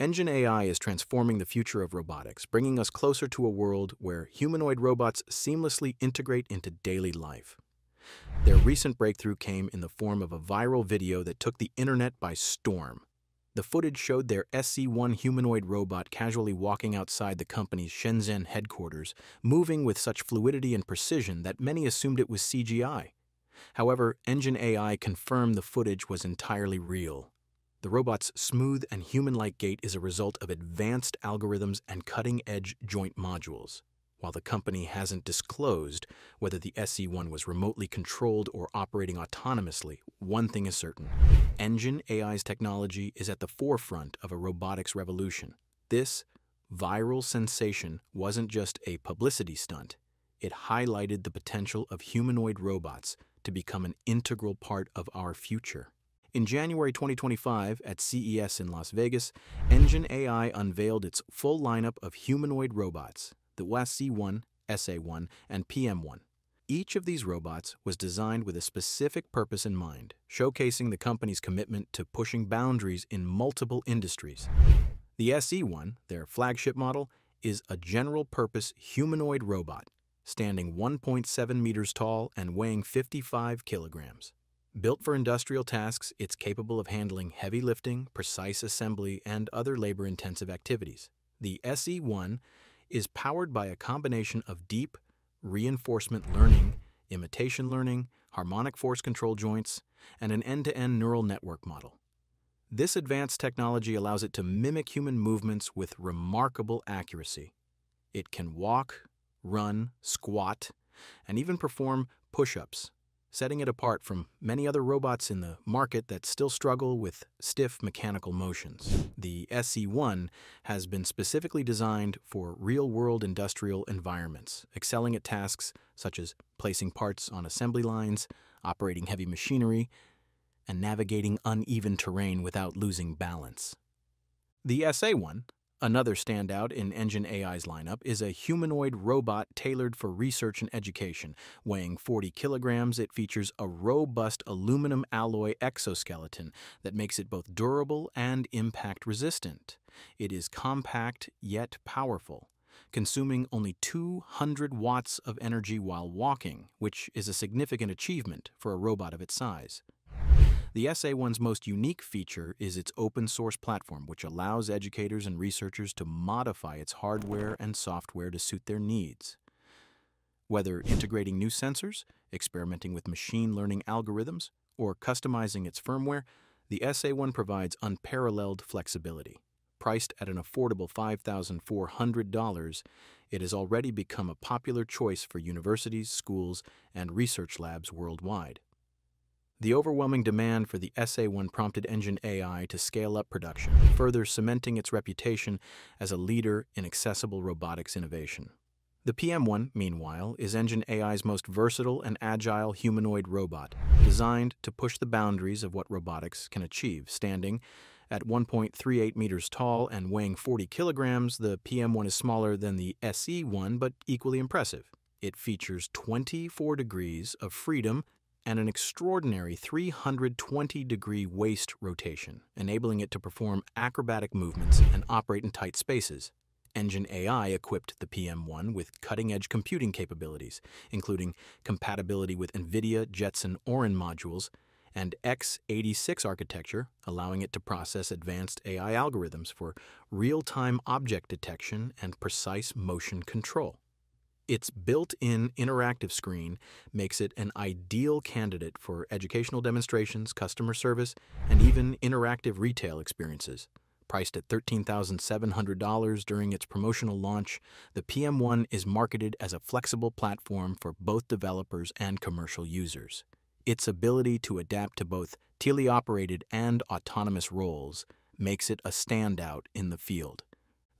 Engine AI is transforming the future of robotics, bringing us closer to a world where humanoid robots seamlessly integrate into daily life. Their recent breakthrough came in the form of a viral video that took the internet by storm. The footage showed their SE1 humanoid robot casually walking outside the company's Shenzhen headquarters, moving with such fluidity and precision that many assumed it was CGI. However, Engine AI confirmed the footage was entirely real. The robot's smooth and human-like gait is a result of advanced algorithms and cutting-edge joint modules. While the company hasn't disclosed whether the SE1 was remotely controlled or operating autonomously, one thing is certain. Engine AI's technology is at the forefront of a robotics revolution. This viral sensation wasn't just a publicity stunt. It highlighted the potential of humanoid robots to become an integral part of our future. In January 2025, at CES in Las Vegas, Engine AI unveiled its full lineup of humanoid robots, the WASC-1, SA-1, and PM-1. Each of these robots was designed with a specific purpose in mind, showcasing the company's commitment to pushing boundaries in multiple industries. The SE-1, their flagship model, is a general-purpose humanoid robot, standing 1.7 meters tall and weighing 55 kilograms. Built for industrial tasks, it's capable of handling heavy lifting, precise assembly, and other labor-intensive activities. The SE-1 is powered by a combination of deep reinforcement learning, imitation learning, harmonic force control joints, and an end-to-end neural network model. This advanced technology allows it to mimic human movements with remarkable accuracy. It can walk, run, squat, and even perform push-ups setting it apart from many other robots in the market that still struggle with stiff mechanical motions. The SE1 has been specifically designed for real-world industrial environments, excelling at tasks such as placing parts on assembly lines, operating heavy machinery, and navigating uneven terrain without losing balance. The SA1 Another standout in Engine AI's lineup is a humanoid robot tailored for research and education. Weighing 40 kilograms, it features a robust aluminum alloy exoskeleton that makes it both durable and impact resistant. It is compact yet powerful, consuming only 200 watts of energy while walking, which is a significant achievement for a robot of its size. The SA1's most unique feature is its open source platform, which allows educators and researchers to modify its hardware and software to suit their needs. Whether integrating new sensors, experimenting with machine learning algorithms, or customizing its firmware, the SA1 provides unparalleled flexibility. Priced at an affordable $5,400, it has already become a popular choice for universities, schools, and research labs worldwide. The overwhelming demand for the SA1 prompted Engine AI to scale up production, further cementing its reputation as a leader in accessible robotics innovation. The PM1, meanwhile, is Engine AI's most versatile and agile humanoid robot, designed to push the boundaries of what robotics can achieve. Standing at 1.38 meters tall and weighing 40 kilograms, the PM1 is smaller than the SE1 but equally impressive. It features 24 degrees of freedom and an extraordinary 320 degree waist rotation, enabling it to perform acrobatic movements and operate in tight spaces. Engine AI equipped the PM1 with cutting edge computing capabilities, including compatibility with NVIDIA Jetson Orin modules and x86 architecture, allowing it to process advanced AI algorithms for real time object detection and precise motion control. Its built-in interactive screen makes it an ideal candidate for educational demonstrations, customer service, and even interactive retail experiences. Priced at $13,700 during its promotional launch, the PM1 is marketed as a flexible platform for both developers and commercial users. Its ability to adapt to both teleoperated and autonomous roles makes it a standout in the field.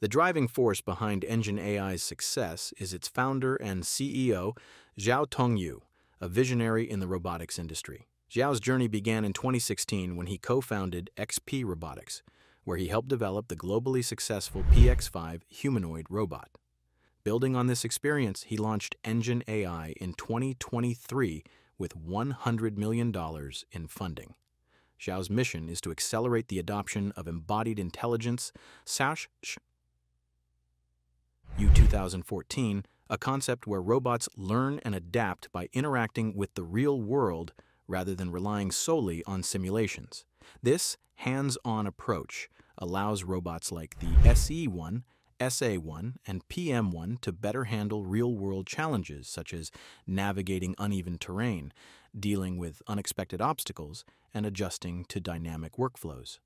The driving force behind Engine AI's success is its founder and CEO, Xiao Tongyu, a visionary in the robotics industry. Xiao's journey began in 2016 when he co-founded Xpeng Robotics, where he helped develop the globally successful PX5 humanoid robot. Building on this experience, he launched Engine AI in 2023 with $100 million in funding. Xiao's mission is to accelerate the adoption of embodied intelligence, SASH 2014, a concept where robots learn and adapt by interacting with the real world rather than relying solely on simulations. This hands-on approach allows robots like the SE1, SA1, and PM1 to better handle real-world challenges such as navigating uneven terrain, dealing with unexpected obstacles, and adjusting to dynamic workflows.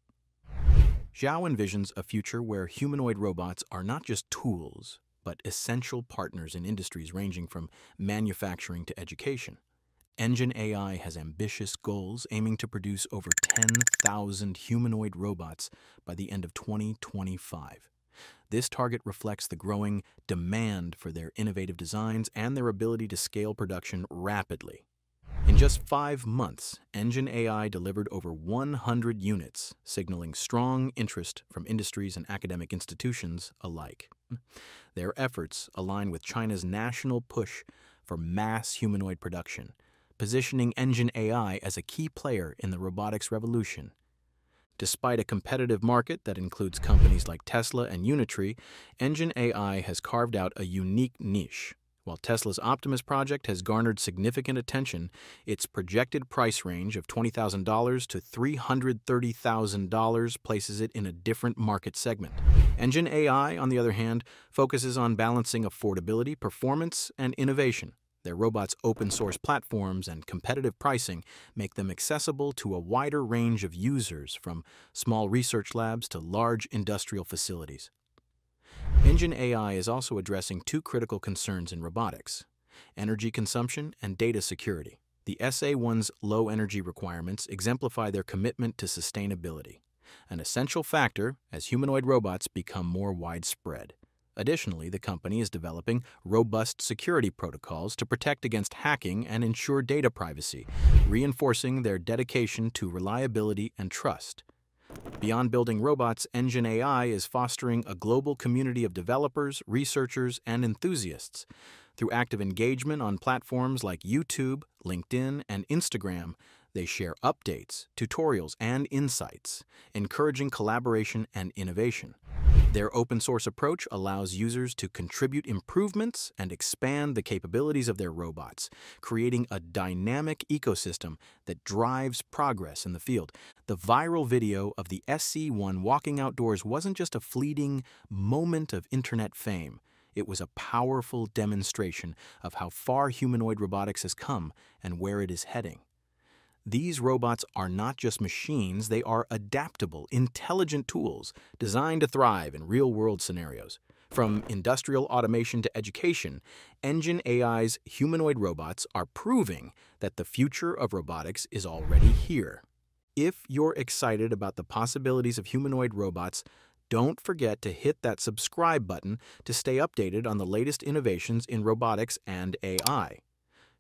Xiao envisions a future where humanoid robots are not just tools, but essential partners in industries ranging from manufacturing to education. Engine AI has ambitious goals aiming to produce over 10,000 humanoid robots by the end of 2025. This target reflects the growing demand for their innovative designs and their ability to scale production rapidly. In just five months, Engine AI delivered over 100 units, signaling strong interest from industries and academic institutions alike. Their efforts align with China's national push for mass humanoid production, positioning Engine AI as a key player in the robotics revolution. Despite a competitive market that includes companies like Tesla and Unitree, Engine AI has carved out a unique niche. While Tesla's Optimus project has garnered significant attention, its projected price range of $20,000 to $330,000 places it in a different market segment. Engine AI, on the other hand, focuses on balancing affordability, performance, and innovation. Their robots' open source platforms and competitive pricing make them accessible to a wider range of users, from small research labs to large industrial facilities. Engine AI is also addressing two critical concerns in robotics energy consumption and data security. The SA1's low energy requirements exemplify their commitment to sustainability, an essential factor as humanoid robots become more widespread. Additionally, the company is developing robust security protocols to protect against hacking and ensure data privacy, reinforcing their dedication to reliability and trust. Beyond building robots, Engine AI is fostering a global community of developers, researchers, and enthusiasts. Through active engagement on platforms like YouTube, LinkedIn, and Instagram, they share updates, tutorials, and insights, encouraging collaboration and innovation. Their open source approach allows users to contribute improvements and expand the capabilities of their robots, creating a dynamic ecosystem that drives progress in the field. The viral video of the SE1 walking outdoors wasn't just a fleeting moment of internet fame. It was a powerful demonstration of how far humanoid robotics has come and where it is heading. These robots are not just machines, they are adaptable, intelligent tools designed to thrive in real-world scenarios. From industrial automation to education, Engine AI's humanoid robots are proving that the future of robotics is already here. If you're excited about the possibilities of humanoid robots, don't forget to hit that subscribe button to stay updated on the latest innovations in robotics and AI.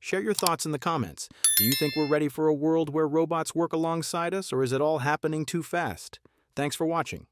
Share your thoughts in the comments. Do you think we're ready for a world where robots work alongside us, or is it all happening too fast? Thanks for watching.